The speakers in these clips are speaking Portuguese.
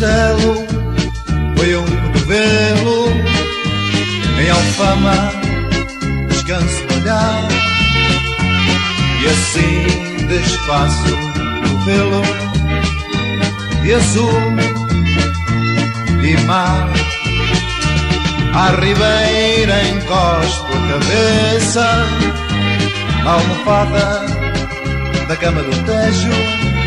castelo foi um cotovelo em Alfama descanso olhar. E assim desfaço o pelo de azul e mar. A ribeira encosto a cabeça na almofada da cama do Tejo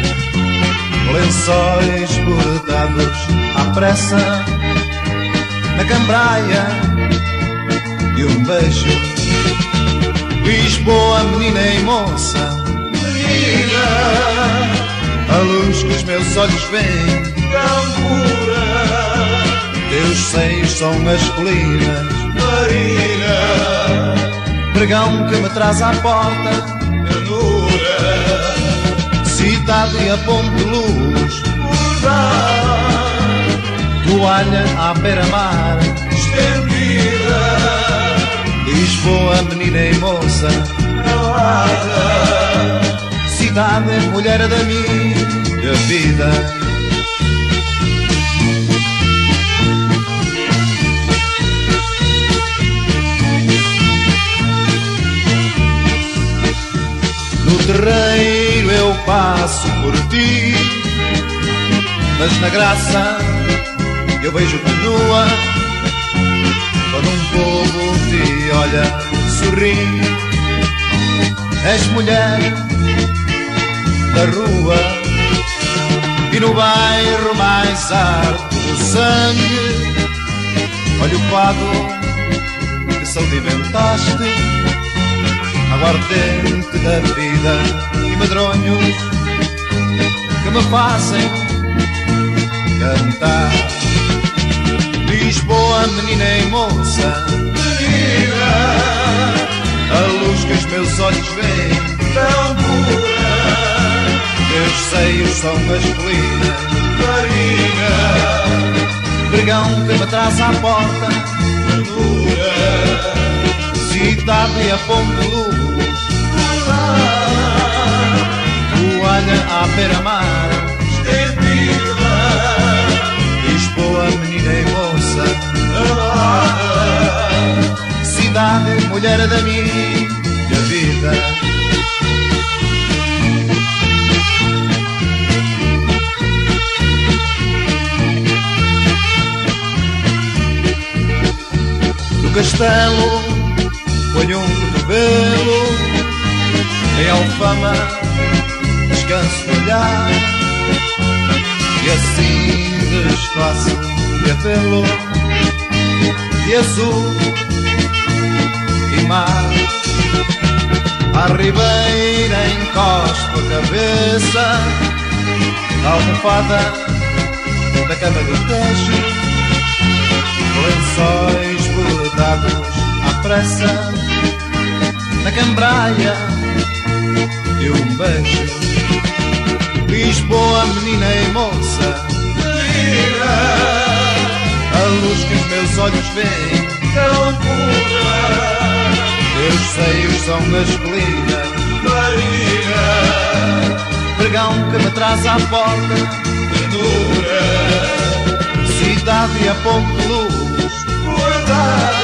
lençóis bordados à pressa na cambraia de um beijo. Lisboa, menina e moça, menina, a luz que os meus olhos veem, tão pura. Teus seios são as colinas, Marina, pregão que me traz à porta, ponte luz, toalha à beira-mar, estendida. Lisboa, menina e moça. Cidade, mulher da minha vida. No terreiro eu passo por ti, mas na graça eu vejo-te nua. Quando um povo te olha, sorri. És mulher da rua e no bairro mais arte do sangue. Olha o fado que sedimentaste, aguardente da vida e medronhos me fazem cantar. Lisboa, menina e moça, menina, a luz que os meus olhos veem, tão pura. Teus seios são as colinas, Marina, pregão que me traz à porta, ternura, cidade e a ponte luz, toalha à beira-mar, estendida, Lisboa, menina e moça, amada, cidade, mulher da minha vida. Castelo ponho um cotovelo em alfama de olhar e assim desfaço cabelo e azul e mar. À ribeira encosto a cabeça. Na almofada da cama do tejo lençóis bordados à pressa. Na cambraia de um beijo Menina e moça. Menina a luz que os meus olhos veem. Tão pura. Teus seios são as colinas. Marina pregão que me traz à porta. Ternura cidade a ponte luz. Guardada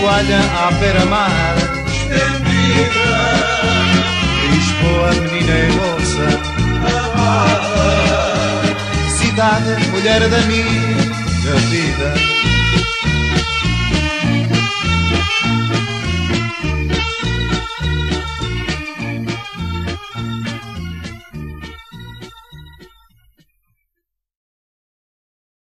toalha à beira-mar. Estendida. Lisboa, menina e moça cidade, mulher da minha vida